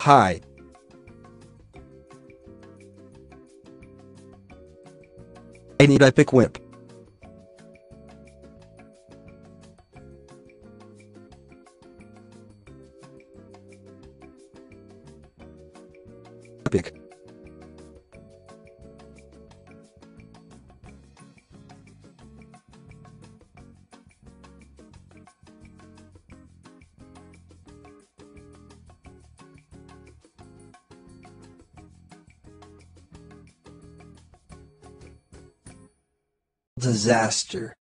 Hi. I need Epic Whip. Epic. Disaster.